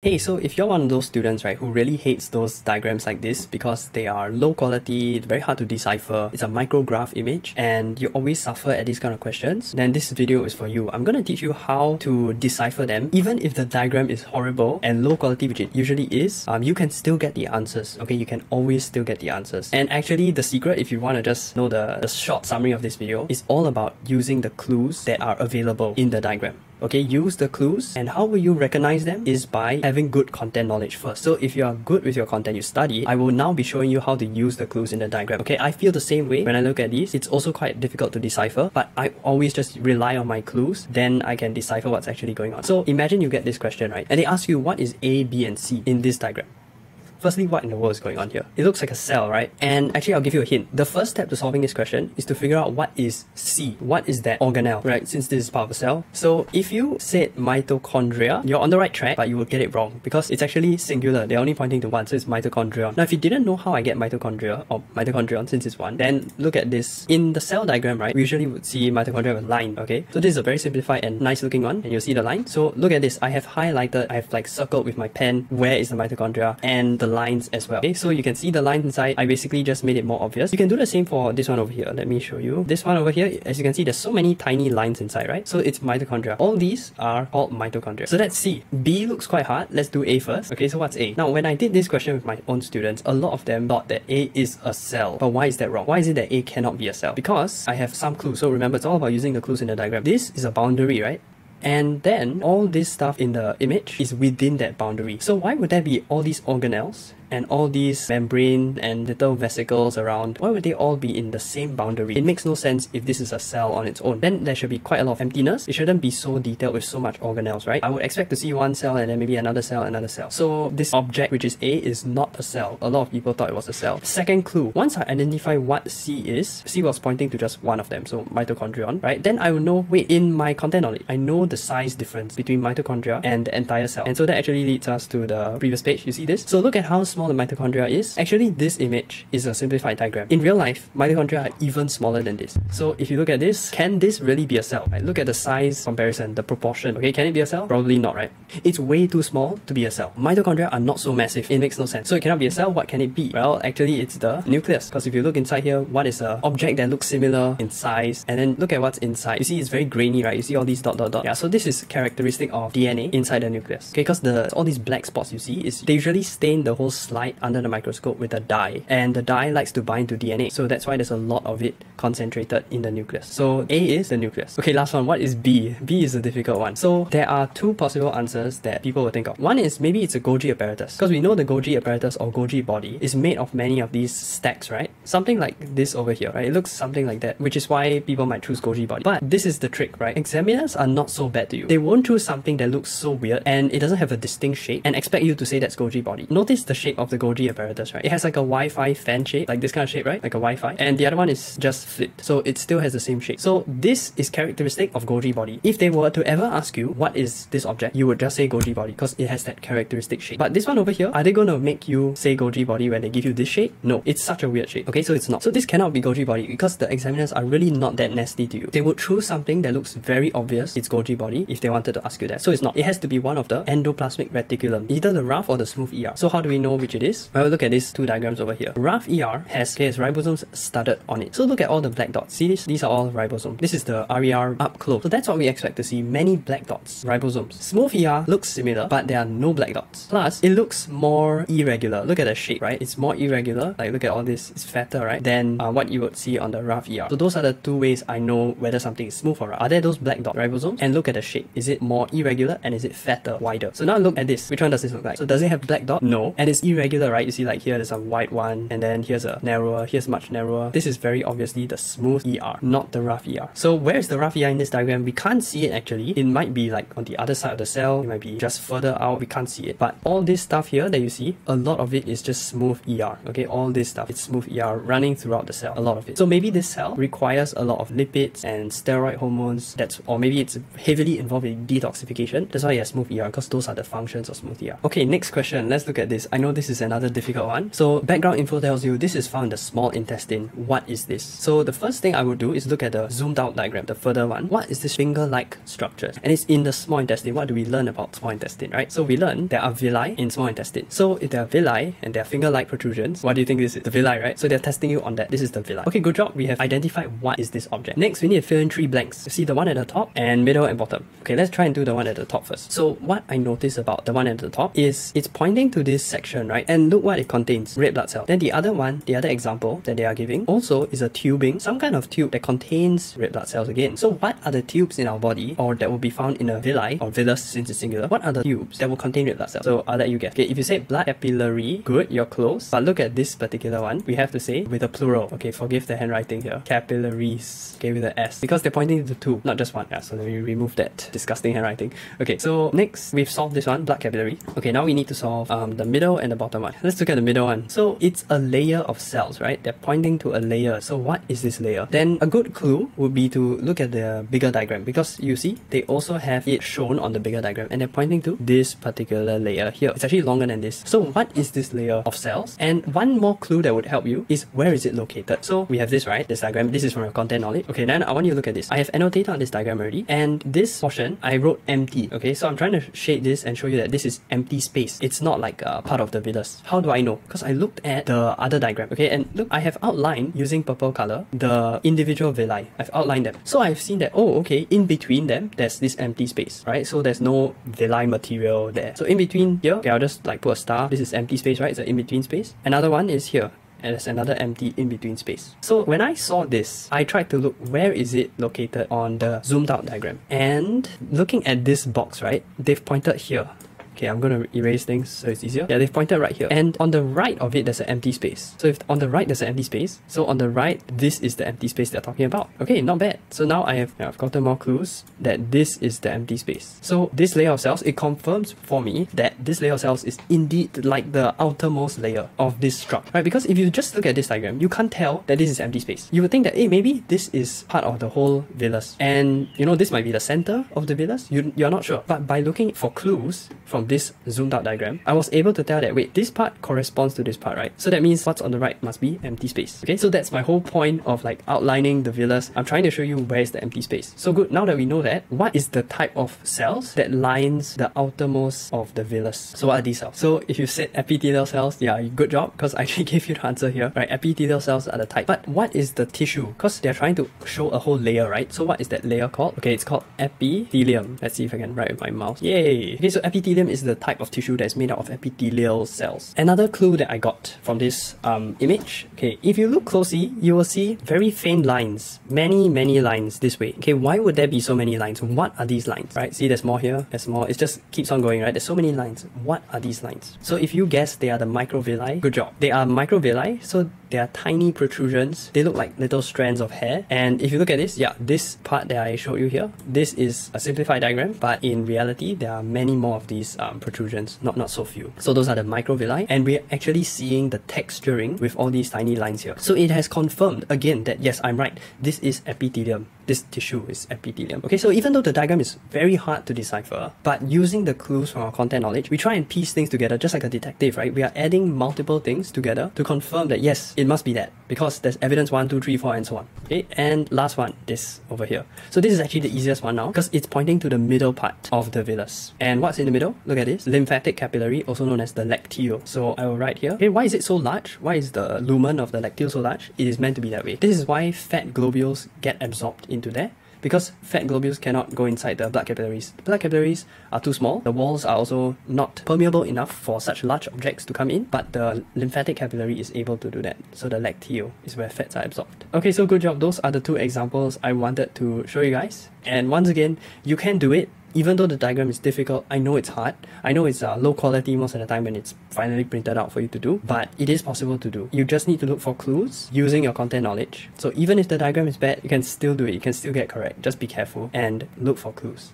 Hey, so if you're one of those students, right, who really hates those diagrams like this because they are low quality, very hard to decipher, it's a micrograph image, and you always suffer at these kind of questions, then this video is for you. I'm gonna teach you how to decipher them. Even if the diagram is horrible and low quality, which it usually is, um, you can still get the answers, okay? You can always still get the answers. And actually, the secret, if you want to just know the, the short summary of this video, is all about using the clues that are available in the diagram okay use the clues and how will you recognize them is by having good content knowledge first. So if you are good with your content you study i will now be showing you how to use the clues in the diagram. Okay i feel the same way when i look at these. It's also quite difficult to decipher but i always just rely on my clues then i can decipher what's actually going on. So imagine you get this question right? And they ask you what is a b and c in this diagram Firstly, what in the world is going on here? It looks like a cell, right? And actually, I'll give you a hint. The first step to solving this question is to figure out what is C. What is that organelle, right? Since this is part of a cell. So if you said mitochondria, you're on the right track, but you will get it wrong because it's actually singular. They're only pointing to one, so it's mitochondrion. Now, if you didn't know how I get mitochondria or mitochondrion since it's one, then look at this. In the cell diagram, right, we usually would see mitochondria with a line, okay? So this is a very simplified and nice looking one, and you'll see the line. So look at this. I have highlighted, I have like circled with my pen where is the mitochondria and the lines as well. Okay, so you can see the lines inside. I basically just made it more obvious. You can do the same for this one over here. Let me show you. This one over here, as you can see, there's so many tiny lines inside, right? So it's mitochondria. All these are called mitochondria. So that's C. B looks quite hard. Let's do A first. Okay, so what's A? Now, when I did this question with my own students, a lot of them thought that A is a cell. But why is that wrong? Why is it that A cannot be a cell? Because I have some clues. So remember, it's all about using the clues in the diagram. This is a boundary, right? And then all this stuff in the image is within that boundary. So why would there be all these organelles and all these membrane and little vesicles around, why would they all be in the same boundary? It makes no sense if this is a cell on its own. Then there should be quite a lot of emptiness. It shouldn't be so detailed with so much organelles, right? I would expect to see one cell and then maybe another cell, another cell. So this object, which is A, is not a cell. A lot of people thought it was a cell. Second clue, once I identify what C is, C was pointing to just one of them, so mitochondrion, right? Then I will know, wait, in my content knowledge, I know the size difference between mitochondria and the entire cell. And so that actually leads us to the previous page. You see this? So look at how small the mitochondria is. Actually, this image is a simplified diagram. In real life, mitochondria are even smaller than this. So if you look at this, can this really be a cell? Right? Look at the size comparison, the proportion. Okay, can it be a cell? Probably not, right? It's way too small to be a cell. Mitochondria are not so massive. It makes no sense. So it cannot be a cell. What can it be? Well, actually, it's the nucleus. Because if you look inside here, what is an object that looks similar in size? And then look at what's inside. You see, it's very grainy, right? You see all these dot dot dot. Yeah, so this is characteristic of DNA inside the nucleus. Okay, because the all these black spots you see is they usually stain the whole slide under the microscope with a dye, and the dye likes to bind to DNA. So that's why there's a lot of it concentrated in the nucleus. So A is the nucleus. Okay, last one. What is B? B is a difficult one. So there are two possible answers that people will think of. One is maybe it's a Golgi apparatus, because we know the Golgi apparatus or Golgi body is made of many of these stacks, right? Something like this over here, right? It looks something like that, which is why people might choose Golgi body. But this is the trick, right? Examiners are not so bad to you. They won't choose something that looks so weird and it doesn't have a distinct shape and expect you to say that's Golgi body. Notice the shape of the Golgi apparatus, right? It has like a Wi-Fi fan shape, like this kind of shape, right? Like a Wi-Fi. And the other one is just flipped. So it still has the same shape. So this is characteristic of Golgi body. If they were to ever ask you, what is this object? You would just say Golgi body because it has that characteristic shape. But this one over here, are they going to make you say Golgi body when they give you this shape? No, it's such a weird shape. Okay, so it's not. So this cannot be Golgi body because the examiners are really not that nasty to you. They would choose something that looks very obvious it's Golgi body if they wanted to ask you that. So it's not. It has to be one of the endoplasmic reticulum, either the rough or the smooth ER. So how do we know which it is? Well, look at these two diagrams over here. Rough ER has, okay, ribosomes studded on it. So look at all the black dots. See this? These are all ribosomes. This is the RER up close. So that's what we expect to see. Many black dots, ribosomes. Smooth ER looks similar, but there are no black dots. Plus, it looks more irregular. Look at the shape, right? It's more irregular. Like look at all this, it's fatter, right? Than uh, what you would see on the rough ER. So those are the two ways I know whether something is smooth or rough. Are there those black dot ribosomes? And look at the shape. Is it more irregular and is it fatter, wider? So now look at this. Which one does this look like? So does it have black dot? No. And it's irregular, right? You see like here there's a white one and then here's a narrower, here's much narrower. This is very obviously the smooth ER, not the rough ER. So where is the rough ER in this diagram? We can't see it actually. It might be like on the other side of the cell. It might be just further out. We can't see it. But all this stuff here that you see, a lot of it is just smooth ER. Okay, all this stuff, it's smooth ER running throughout the cell. A lot of it. So maybe this cell requires a lot of lipids and steroid hormones. That's or maybe it's heavy heavily involved in detoxification. That's why you have smooth ER because those are the functions of smooth ER. Okay, next question. Let's look at this. I know this is another difficult one. So background info tells you this is found in the small intestine. What is this? So the first thing I would do is look at the zoomed out diagram, the further one. What is this finger-like structure? And it's in the small intestine. What do we learn about small intestine, right? So we learn there are villi in small intestine. So if there are villi and there are finger-like protrusions, what do you think this is? The villi, right? So they're testing you on that. This is the villi. Okay, good job. We have identified what is this object. Next, we need to fill in three blanks. You see the one at the top and middle and bottom. Okay, let's try and do the one at the top first. So what I notice about the one at the top is it's pointing to this section, right? And look what it contains, red blood cell. Then the other one, the other example that they are giving also is a tubing, some kind of tube that contains red blood cells again. So what are the tubes in our body or that will be found in a villi or villus since it's singular? What are the tubes that will contain red blood cells? So I'll let you guess. Okay, if you say blood capillary, good, you're close. But look at this particular one. We have to say with a plural. Okay, forgive the handwriting here. Capillaries. Okay, with the S. Because they're pointing to two, not just one. Yeah, so let me remove that disgusting handwriting. Okay, so next we've solved this one, blood capillary. Okay, now we need to solve um, the middle and the bottom one. Let's look at the middle one. So it's a layer of cells, right? They're pointing to a layer. So what is this layer? Then a good clue would be to look at the bigger diagram because you see they also have it shown on the bigger diagram and they're pointing to this particular layer here. It's actually longer than this. So what is this layer of cells? And one more clue that would help you is where is it located? So we have this, right? This diagram. This is from your content knowledge. Okay, then I want you to look at this. I have annotated on this diagram already and this portion I wrote empty. Okay, so I'm trying to shade this and show you that this is empty space. It's not like a part of the villus. How do I know? Because I looked at the other diagram. Okay, and look, I have outlined using purple color the individual villi. I've outlined them. So I've seen that, oh, okay, in between them, there's this empty space, right? So there's no villi material there. So in between here, okay, I'll just like put a star. This is empty space, right? It's an in-between space. Another one is here and there's another empty in-between space. So when I saw this, I tried to look where is it located on the zoomed out diagram. And looking at this box, right, they've pointed here. Okay, I'm gonna erase things so it's easier. Yeah, they've pointed right here. And on the right of it, there's an empty space. So if on the right, there's an empty space. So on the right, this is the empty space they're talking about. Okay, not bad. So now I have, I've gotten more clues that this is the empty space. So this layer of cells, it confirms for me that this layer of cells is indeed like the outermost layer of this structure, right? Because if you just look at this diagram, you can't tell that this is empty space. You would think that, hey, maybe this is part of the whole villus. And you know, this might be the center of the villus. You, you're not sure. But by looking for clues from this zoomed out diagram, I was able to tell that, wait, this part corresponds to this part, right? So that means what's on the right must be empty space. Okay, so that's my whole point of like outlining the villus. I'm trying to show you where is the empty space. So good, now that we know that, what is the type of cells that lines the outermost of the villus? So what are these cells? So if you said epithelial cells, yeah, good job, because I actually gave you the answer here, right? Epithelial cells are the type. But what is the tissue? Because they're trying to show a whole layer, right? So what is that layer called? Okay, it's called epithelium. Let's see if I can write with my mouse. Yay! Okay, so epithelium is the type of tissue that's made out of epithelial cells. Another clue that I got from this um, image, okay, if you look closely, you will see very faint lines, many, many lines this way. Okay, why would there be so many lines? What are these lines, right? See, there's more here, there's more, it just keeps on going, right? There's so many lines. What are these lines? So if you guess they are the microvilli, good job. They are microvilli, so they are tiny protrusions. They look like little strands of hair. And if you look at this, yeah, this part that I showed you here, this is a simplified diagram, but in reality, there are many more of these um, protrusions, not, not so few. So those are the microvilli, and we're actually seeing the texturing with all these tiny lines here. So it has confirmed again that yes, I'm right. This is epithelium. This tissue is epithelium. Okay, so even though the diagram is very hard to decipher, but using the clues from our content knowledge, we try and piece things together just like a detective, right? We are adding multiple things together to confirm that yes, it must be that because there's evidence one, two, three, four, and so on. Okay, and last one, this over here. So this is actually the easiest one now because it's pointing to the middle part of the villus. And what's in the middle? Look at this. Lymphatic capillary, also known as the lacteal. So I will write here. Okay, why is it so large? Why is the lumen of the lacteal so large? It is meant to be that way. This is why fat globules get absorbed into there because fat globules cannot go inside the blood capillaries. The blood capillaries are too small. The walls are also not permeable enough for such large objects to come in, but the lymphatic capillary is able to do that. So the lacteal is where fats are absorbed. Okay, so good job. Those are the two examples I wanted to show you guys. And once again, you can do it even though the diagram is difficult, I know it's hard. I know it's uh, low quality most of the time when it's finally printed out for you to do, but it is possible to do. You just need to look for clues using your content knowledge. So even if the diagram is bad, you can still do it. You can still get correct. Just be careful and look for clues.